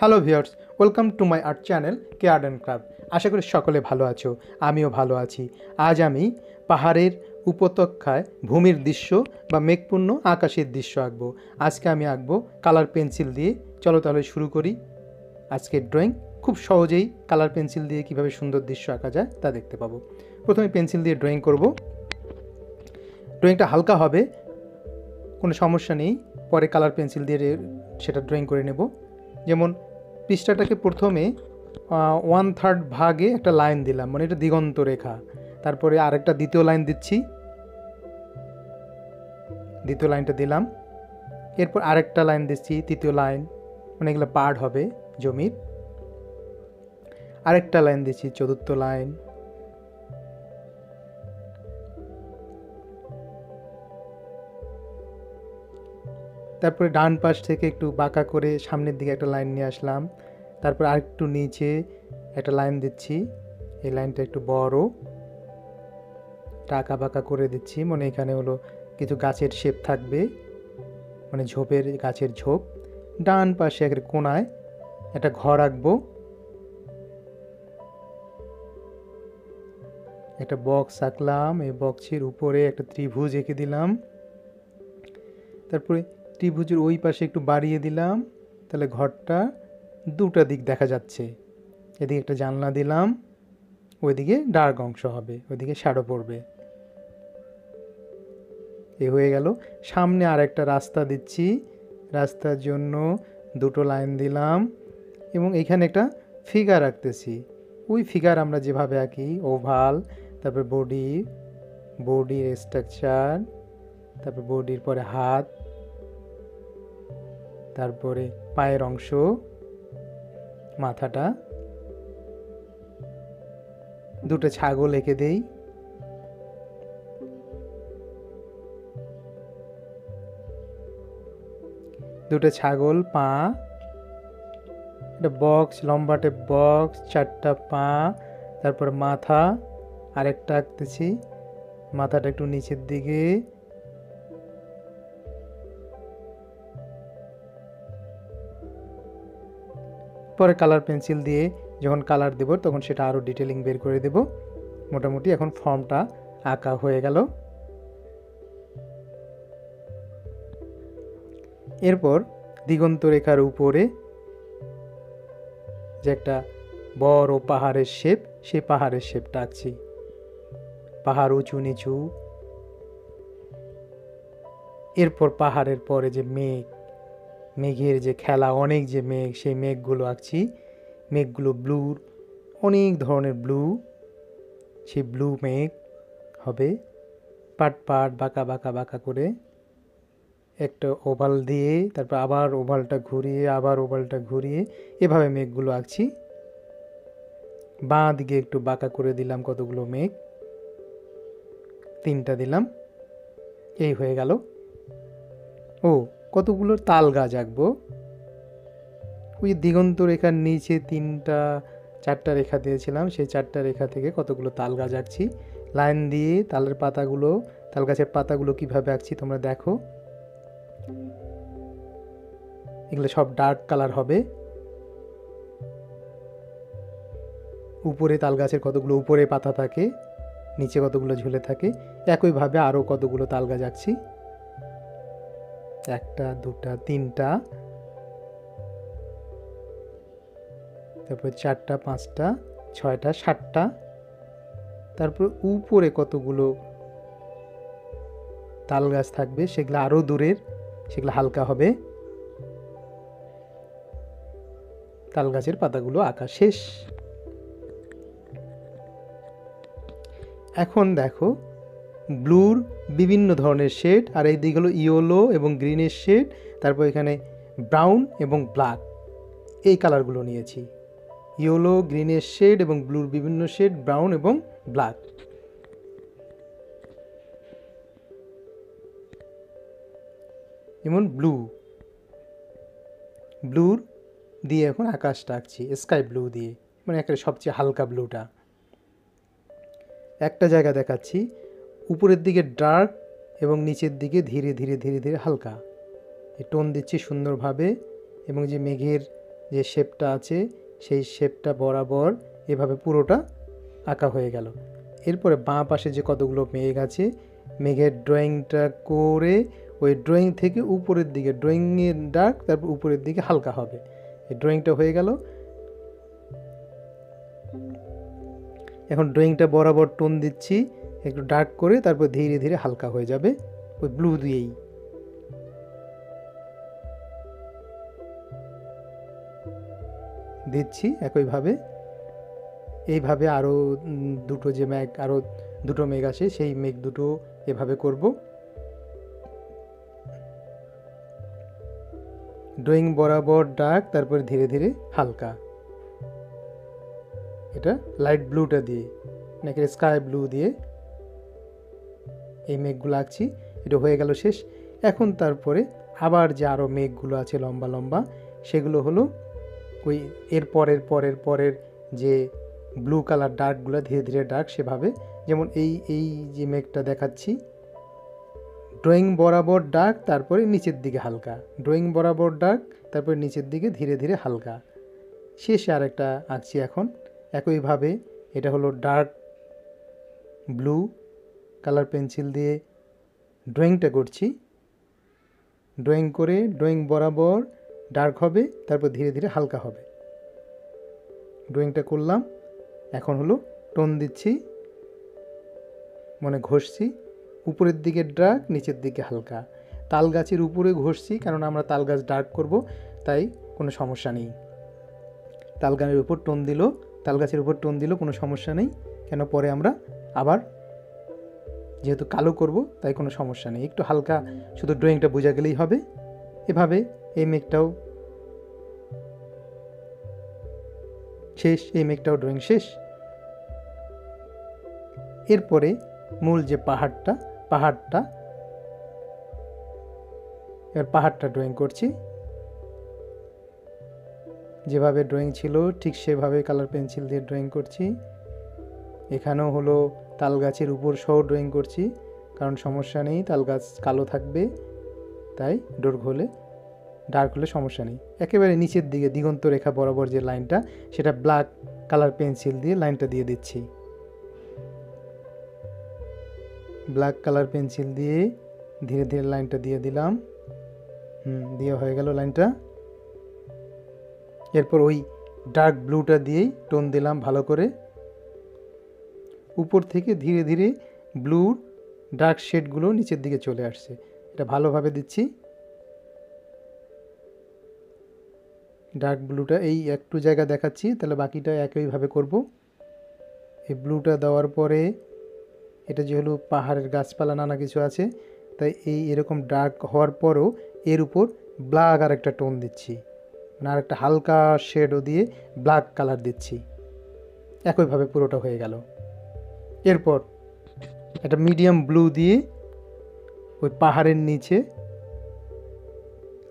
Hello viewers, welcome to my art channel K art and craft. আশা করি সকলে ভালো আছো, আমিও ভালো আছি। আজ আমি পাহাড়ের উপত্যকায় ভূমির দৃশ্য বা মেঘপূর্ণ আকাশের দৃশ্য আঁকবো। আজকে আমি আঁকবো কালার পেন্সিল দিয়ে। চলো তাহলে শুরু করি। আজকের ড্রয়িং খুব সহজেই কালার পেন্সিল দিয়ে কীভাবে সুন্দর দৃশ্য আঁকা যায় তা দেখতে পাবো। প্রথমে পেন্সিল দিয়ে ড্রয়িং করব। ড্রয়িংটা হালকা হবে, কোনো সমস্যা নেই। পরে কালার পেন্সিল দিয়ে সেটা ড্রয়িং করে নেব। যেমন পৃষ্ঠাটাকে প্রথমে ওয়ান থার্ড ভাগে একটা লাইন দিলাম মানে এটা দিগন্ত রেখা। তারপরে আরেকটা দ্বিতীয় লাইন দিচ্ছি। দ্বিতীয় লাইনটা দিলাম। এরপর আরেকটা লাইন দিচ্ছি, তৃতীয় লাইন মানে এগুলো পার্ট হবে জমির। আরেকটা লাইন দিচ্ছি, চতুর্থ লাইন তারপরে ডান পাশ থেকে একটু বাঁকা করে সামনের দিকে একটা লাইন নিয়ে আসলাম। তারপর আরেকটু নিচে একটা লাইন দিচ্ছি। এই লাইনটা একটু বড়। টাকা বাঁকা করে দিচ্ছি। মানে এখানে হলো কিছু গাছের শেপ থাকবে। মানে ঝোপের গাছের ঝোপ। ডান পাশে একটা কোনায় একটা ঘর আঁকবো। একটা বক্স আঁকলাম। এই বক্সের উপরে একটা ত্রিভুজ এঁকে দিলাম। তারপরে ত্রিভুজের ওই পাশে একটু বাড়িয়ে দিলাম। তাহলে ঘরটা দুটো দিক দেখা যাচ্ছে। এদিকে একটা জানলা দিলাম, ওইদিকে ডার্ক অংশ হবে, ওইদিকে শ্যাডো পড়বে। এ হয়ে গেল। সামনে আর একটা রাস্তা দিচ্ছি। রাস্তার জন্য দুটো লাইন দিলাম এবং এখানে একটা ফিগার রাখতেছি ওই ফিগার আমরা যেভাবে আঁকি, ওভাল, তারপর বডি বডির স্ট্রাকচার, তারপর বডির পরে হাত তারপরে পায়ের অংশ, মাথাটা, দুটো ছাগল এঁকে দেই। দুটো ছাগল, পা, একটা বক্স লম্বাটে বক্স চারটা পা, তারপর মাথা, আরেকটা আঁকতেছি। মাথাটা একটু নিচের দিকে পরে কালার পেন্সিল দিয়ে যখন কালার দেব, তখন সেটা আরও ডিটেলিং বের করে দেব। মোটামুটি এখন ফর্মটা আঁকা হয়ে গেল। এরপর দিগন্ত রেখার উপরে যে একটা বড় পাহাড়ের শেপ সেই পাহাড়ের শেপটা আঁকছি। পাহাড় উঁচু নিচু। এরপর পাহাড়ের পরে যে মেঘ মেঘের যে খেলা, অনেক যে মেঘ, সেই মেঘগুলো আঁকছি। মেঘগুলো ব্লুর অনেক ধরনের ব্লু সেই ব্লু মেঘ হবে। পাট পাট, বাঁকা বাঁকা বাঁকা করে একটা ওভাল দিয়ে, তারপর আবার ওভালটা ঘুরিয়ে, আবার ওভালটা ঘুরিয়ে এভাবে মেঘগুলো আঁকছি। বাঁ দিকে একটু বাঁকা করে দিলাম কতগুলো মেঘ? তিনটা দিলাম। এই হয়ে গেল। ও কতগুলো তাল গাছ আঁকবো? ওই দিগন্ত রেখার নিচে তিনটা, চারটা রেখা দিয়েছিলাম, সেই চারটা রেখা থেকে কতগুলো তাল গাছ আঁকছি? লাইন দিয়ে তালের পাতাগুলো, তাল গাছের পাতাগুলো কীভাবে আঁকছি তোমরা দেখো। এগুলো সব ডার্ক কালার হবে। উপরে তাল গাছের কতগুলো উপরে পাতা থাকে, নিচে কতগুলো ঝুলে থাকে, একইভাবে আরও কতগুলো তাল গাছ আঁকছি। একটা, দুটা, তিনটা। তারপর চারটা, পাঁচটা, ছয়টা, সাতটা। তারপর উপরে কতগুলো তাল গাছ থাকবে সেগুলো আরও দূরের, সেগুলো হালকা হবে। তাল গাছের পাতাগুলো আঁকা শেষ। এখন দেখো ব্লুর বিভিন্ন ধরনের শেড, আর এই দিক হলো ইয়েলো এবং গ্রিনের শেড, তারপর এখানে ব্রাউন এবং ব্ল্যাক। এই কালারগুলো নিয়েছি। ইয়েলো, গ্রিনের শেড এবং ব্লুর বিভিন্ন শেড, ব্রাউন এবং ব্ল্যাক। যেমন ব্লু। ব্লুর দিয়ে এখন আকাশটা আঁকছি, স্কাই ব্লু দিয়ে। মানে একটা সবচেয়ে হালকা ব্লুটা। একটা জায়গা দেখাচ্ছি উপরের দিকে ডার্ক এবং নিচের দিকে ধীরে ধীরে ধীরে ধীরে হালকা। টোন দিচ্ছি সুন্দরভাবে এবং যে মেঘের যে শেপটা আছে, সেই শেপটা বরাবর এভাবে পুরোটা আঁকা হয়ে গেল। এরপরে বাঁ পাশে যে কতগুলো মেঘ আছে, মেঘের ড্রয়িংটা করে ওই ড্রয়িং থেকে উপরের দিকে ড্রয়িংয়ের ডার্ক, তারপর উপরের দিকে হালকা হবে। এই ড্রয়িংটা হয়ে গেল। এখন ড্রয়িংটা বরাবর টোন দিচ্ছি। একটু ডার্ক করে তারপর ধীরে ধীরে হালকা হয়ে যাবে। ওই ব্লু দিয়েই। দিচ্ছি একইভাবে। এইভাবে আরও দুটো যে মেঘ আরও দুটো মেঘ আসে সেই মেঘ দুটো এভাবে করব। ড্রয়িং বরাবর ডার্ক তারপরে ধীরে ধীরে হালকা। এটা লাইট ব্লুটা দিয়ে, নাকি স্কাই ব্লু দিয়ে। এই মেঘগুলো আঁকছি, এটা হয়ে গেল শেষ। এখন তারপরে আবার যে আরও মেঘগুলো আছে লম্বা লম্বা, সেগুলো হলো ওই এর পরের পরের পরের যে ব্লু কালার ডার্কগুলো ধীরে ধীরে ডার্ক সেভাবে। যেমন এই এই যে মেঘটা দেখাচ্ছি ড্রয়িং বরাবর ডার্ক তারপরে নিচের দিকে হালকা। ড্রয়িং বরাবর ডার্ক তারপরে নিচের দিকে ধীরে ধীরে হালকা। শেষে আর একটা আঁকছি এখন। একইভাবে এটা হলো ডার্ক ব্লু কালার পেন্সিল দিয়ে ড্রয়িংটা করছি। ড্রয়িং করে, ড্রয়িং বরাবর ডার্ক হবে, তারপর ধীরে ধীরে হালকা হবে। ড্রয়িংটা করলাম, এখন হলো টোন দিচ্ছি মানে ঘষছি। উপরের দিকে ডার্ক, নিচের দিকে হালকা। তাল গাছের উপরে ঘষছি, কারণ আমরা তাল গাছ ডার্ক করব, তাই কোনো সমস্যা নেই। তাল গাছের উপর টোন দিল তাল গাছের উপর টোন দিল, কোনো সমস্যা নেই। কেন পরে আমরা আবার যেহেতু কালো করব, তাই কোনো সমস্যা নেই। একটু হালকা শুধু ড্রয়িংটা বোঝা গেলেই হবে। এভাবে এই মেঘটাও শেষ, এই মেঘটাও ড্রয়িং শেষ। এরপরে মূল যে পাহাড়টা পাহাড়টা, এবার পাহাড়টা ড্রয়িং করছি। যেভাবে ড্রয়িং ছিল, ঠিক সেভাবে কালার পেন্সিল দিয়ে ড্রয়িং করছি। এখানেও হলো তাল গাছের উপর সহ ড্রয়িং করছি, কারণ সমস্যা নেই তাল গাছ কালো থাকবে, তাই ডোর হলে ডার্ক হলে সমস্যা নেই। একেবারে নিচের দিকে, দিগন্ত রেখা বরাবর যে লাইনটা, সেটা ব্ল্যাক কালার পেন্সিল দিয়ে লাইনটা দিয়ে দিচ্ছি। ব্ল্যাক কালার পেন্সিল দিয়ে ধীরে ধীরে লাইনটা দিয়ে দিলাম। হুম দিয়ে হয়ে গেল লাইনটা। এরপর ওই ডার্ক ব্লুটা দিয়েই টোন দিলাম ভালো করে। উপর থেকে ধীরে ধীরে ব্লুর ডার্ক শেডগুলো নিচের দিকে চলে আসছে। এটা ভালোভাবে দিচ্ছি। ডার্ক ব্লুটা এই একটু জায়গা দেখাচ্ছি, তাহলে বাকিটা একইভাবে করব। এই ব্লুটা দেওয়ার পরে এটা যে হলো পাহাড়ের গাছপালা নানা কিছু আছে, তাই এই এরকম ডার্ক হওয়ার পরও এর উপর ব্ল্যাক আর একটা টোন দিচ্ছি। মানে আর একটা হালকা শেডও দিয়ে ব্ল্যাক কালার দিচ্ছি। একইভাবে পুরোটা হয়ে গেল। এরপর একটা মিডিয়াম ব্লু দিয়ে ওই পাহাড়ের নিচে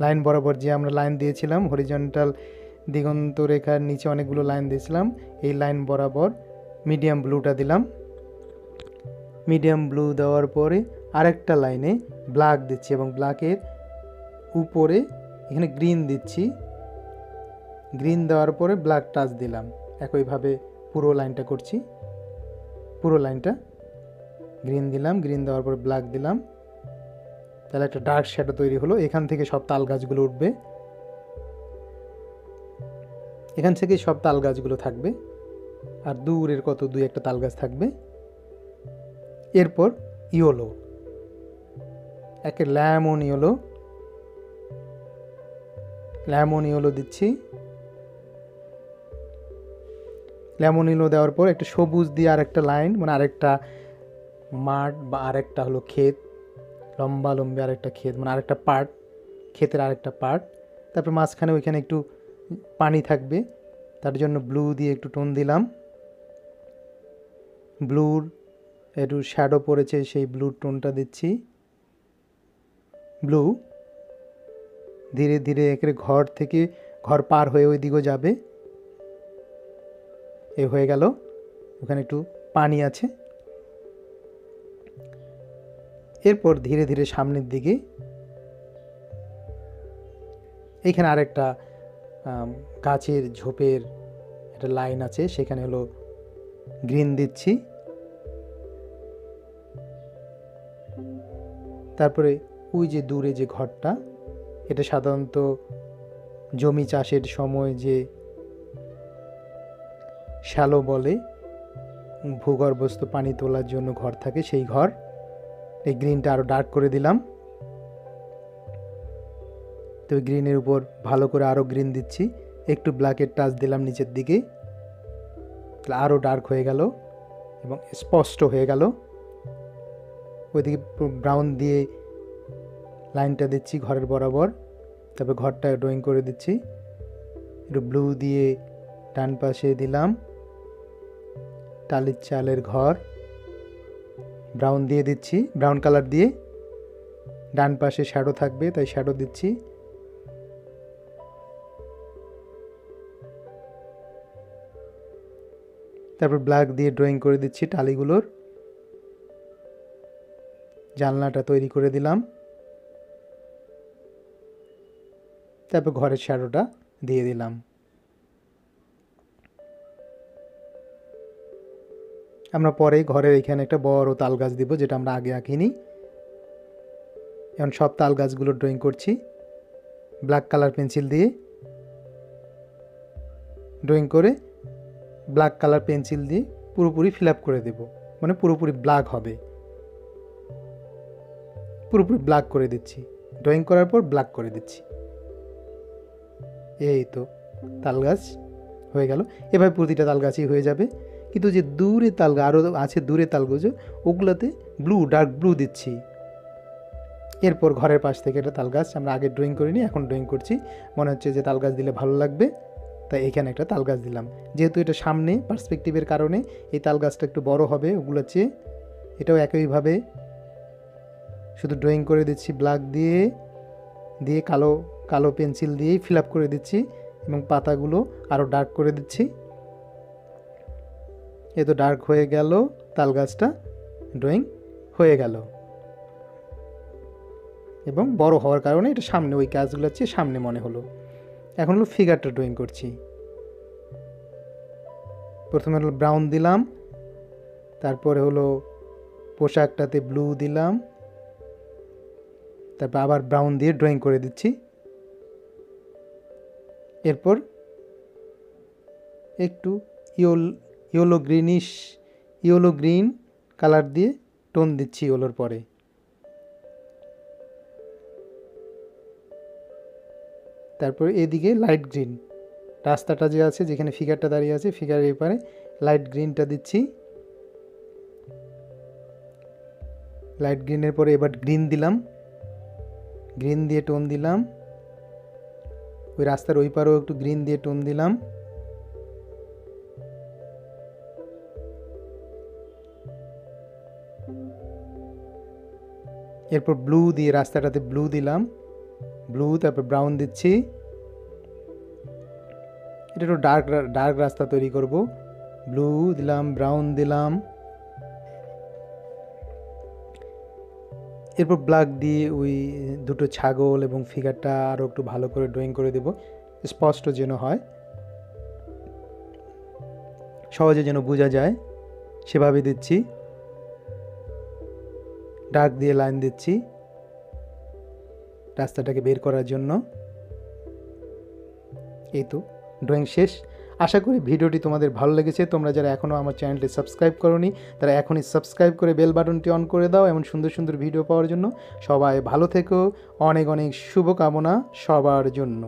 লাইন বরাবর যে আমরা লাইন দিয়েছিলাম হরিজন্টাল দিগন্ত রেখার নিচে অনেকগুলো লাইন দিয়েছিলাম, এই লাইন বরাবর মিডিয়াম ব্লুটা দিলাম। মিডিয়াম ব্লু দেওয়ার পরে আরেকটা লাইনে ব্ল্যাক দিচ্ছি এবং ব্ল্যাকের উপরে এখানে গ্রিন দিচ্ছি। গ্রিন দেওয়ার পরে ব্ল্যাক টাচ দিলাম। একইভাবে পুরো লাইনটা করছি। পুরো লাইনটা। গ্রিন দিলাম গ্রিন দেওয়ার পর ব্ল্যাক দিলাম। তাহলে একটা ডার্ক শ্যাডো তৈরি হলো। এখান থেকে সব তাল গাছগুলো উঠবে। এখান থেকে সব তাল গাছগুলো থাকবে। আর দূরের কত দুই একটা তাল গাছ থাকবে। এরপর ইয়োলো একে ল্যামন ইয়োলো ল্যামন ইয়োলো দিচ্ছি। লেমন ইলো দেওয়ার পর একটা সবুজ দিয়ে আরেকটা লাইন মানে আরেকটা মাঠ বা আরেকটা হলো ক্ষেত, লম্বা লম্বি আরেকটা ক্ষেত মানে আরেকটা পার্ট ক্ষেতের আরেকটা পার্ট তারপর মাঝখানে ওইখানে একটু পানি থাকবে, তার জন্য ব্লু দিয়ে একটু টোন দিলাম। ব্লুর একটু শ্যাডো পড়েছে, সেই ব্লু টোনটা দিচ্ছি। ব্লু ধীরে ধীরে একের ঘর থেকে, ঘর পার হয়ে ওই দিকেও যাবে। এ হয়ে গেল। ওখানে একটু পানি আছে। এরপর ধীরে ধীরে সামনের দিকে এইখানে আরেকটা গাছের ঝোপের একটা লাইন আছে। সেখানে হলো গ্রিন দিচ্ছি। তারপরে ওই যে দূরে যে ঘরটা, এটা সাধারণত জমি চাষের সময় যে শ্যালো বলে, ভূগর্ভস্থ পানি তোলার জন্য ঘর থাকে, সেই ঘর। এই গ্রিনটা আরও ডার্ক করে দিলাম। তো গ্রিনের উপর ভালো করে আরও গ্রিন দিচ্ছি। একটু ব্ল্যাকের টাচ দিলাম নিচের দিকে। আরও ডার্ক হয়ে গেল এবং স্পষ্ট হয়ে গেল। ওইদিকে ব্রাউন দিয়ে লাইনটা দিচ্ছি ঘরের বরাবর। তারপর ঘরটা ড্রয়িং করে দিচ্ছি। একটু ব্লু দিয়ে ডান পাশে দিলাম। টালির চালের ঘর। ব্রাউন দিয়ে দিচ্ছি ব্রাউন কালার দিয়ে। ডান পাশে শ্যাডো থাকবে, তাই শ্যাডো দিচ্ছি। তারপর ব্ল্যাক দিয়ে ড্রয়িং করে দিচ্ছি টালিগুলোর। জানলাটা তৈরি করে দিলাম। তারপর ঘরের শ্যাডোটা দিয়ে দিলাম। আমরা পরে ঘরের এখানে একটা বড় তাল গাছ দিব, যেটা আমরা আগে আঁকিনি। এখন সব তাল গাছগুলো ড্রয়িং করছি ব্ল্যাক কালার পেন্সিল দিয়ে। ড্রয়িং করে ব্ল্যাক কালার পেন্সিল দিয়ে পুরোপুরি ফিল আপ করে দেব মানে পুরোপুরি ব্ল্যাক হবে। পুরোপুরি ব্ল্যাক করে দিচ্ছি। ড্রয়িং করার পর ব্ল্যাক করে দিচ্ছি। এই তো, তাল গাছ হয়ে গেল। এভাবে প্রতিটা তাল গাছই হয়ে যাবে। কিন্তু যে দূরে তাল আরও আছে দূরে তালগুলো ওগুলোতে ব্লু ডার্ক ব্লু দিচ্ছি। এরপর ঘরের পাশ থেকে একটা তাল গাছ আমরা আগে ড্রয়িং করিনি এখন ড্রয়িং করছি। মনে হচ্ছে যে তাল গাছ দিলে ভালো লাগবে, তাই এখানে একটা তাল গাছ দিলাম। যেহেতু এটা সামনে পার্সপেক্টিভের কারণে এই তাল গাছটা একটু বড় হবে ওগুলোর চেয়ে এটাও একইভাবে শুধু ড্রয়িং করে দিচ্ছি ব্ল্যাক দিয়ে দিয়ে কালো কালো পেন্সিল দিয়েই ফিল করে দিচ্ছি এবং পাতাগুলো আরও ডার্ক করে দিচ্ছি। এ তো ডার্ক হয়ে গেল, তাল গাছটা ড্রয়িং হয়ে গেল। এবং বড় হওয়ার কারণে এটা সামনে, ওই গাছগুলোর চেয়ে সামনে মনে হলো। এখন হলো ফিগারটা ড্রয়িং করছি। প্রথমে হলো ব্রাউন দিলাম, তারপরে হলো পোশাকটাতে ব্লু দিলাম, তারপর আবার ব্রাউন দিয়ে ড্রয়িং করে দিচ্ছি। এরপর একটু yellow yellow greenish yellow green colour দিয়ে টোন দিচ্ছি ইয়েলোর পরে। তারপর এদিকে লাইট গ্রিন রাস্তাটা যে আছে, যেখানে ফিগারটা দাঁড়িয়ে আছে ফিগারের এপারে লাইট গ্রিনটা দিচ্ছি। লাইট গ্রিনের পরে এবার গ্রিন দিলাম। গ্রিন দিয়ে টোন দিলাম। ওই রাস্তার ওই পারেও একটু গ্রিন দিয়ে টোন দিলাম। এরপর ব্লু দিয়ে রাস্তাটাতে ব্লু দিলাম। ব্লু তারপর ব্রাউন দিচ্ছি। এটা একটু ডার্ক ডার্ক রাস্তা তৈরি করব। ব্লু দিলাম ব্রাউন দিলাম। এরপর ব্ল্যাক দিয়ে ওই দুটো ছাগল এবং ফিগারটা আরও একটু ভালো করে ড্রয়িং করে দেব। স্পষ্ট যেন হয়। সহজে যেন বোঝা যায়। সেভাবে দিচ্ছি। ডার্ক দিয়ে লাইন দিচ্ছি রাস্তাটাকে বের করার জন্য। এই তো, ড্রয়িং শেষ। আশা করি ভিডিওটি তোমাদের ভালো লেগেছে। তোমরা যারা এখনও আমার চ্যানেলটি সাবস্ক্রাইব করনি, তারা এখনই সাবস্ক্রাইব করে বেল বাটনটি অন করে দাও এমন সুন্দর সুন্দর ভিডিও পাওয়ার জন্য। সবাই ভালো থেকো। অনেক অনেক শুভকামনা সবার জন্য।